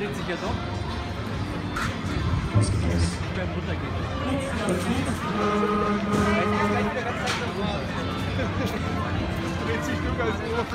dreht sich ja doch. Was geht los? Ich werde runtergehen. dreht sich nur ganz oben.